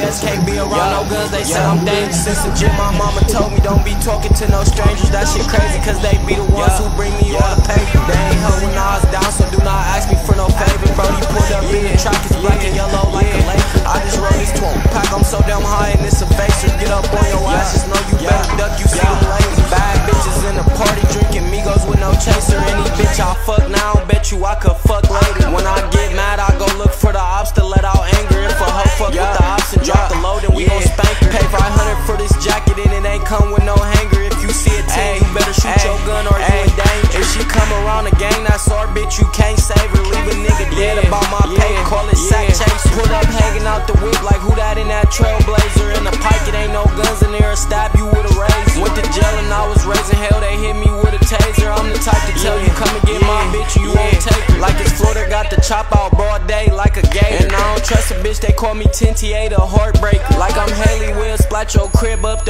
don't can't be around no guns, they say I'm dangerous. Since the gym, my mama told me don't be talking to no strangers. That shit crazy, cause they be the ones who bring me all the paper. They ain't help when I was down, so do not ask me for no favor. Bro, you pulled up in the track, it's black and yellow like a lake. I just roll this 12 pack, I'm so damn high and it's a facer. Get up on your ass, just know you better duck, you see them lanes. Bad bitches in the party, drinking Migos with no chaser. Any bitch I fuck now, bet you I could fuck later. When ain't come with no hanger. If you see a team, you better shoot your gun or you in danger. If she come around the gang, that's our bitch, you can't save her. Leave a nigga dead about my pay, call it sack chase. Pull up hanging out the whip like who that in that trailblazer. In the pike, it ain't no guns in there, stab you with a razor. Went to jail and I was raising hell, they hit me with a taser. I'm the type to tell you, come and get my bitch, you won't take her. Like it's Florida, got the chop out broad day like a gator. And I don't trust a bitch, they call me Tinty a heartbreaker. Like I'm Haley Will, splat your crib up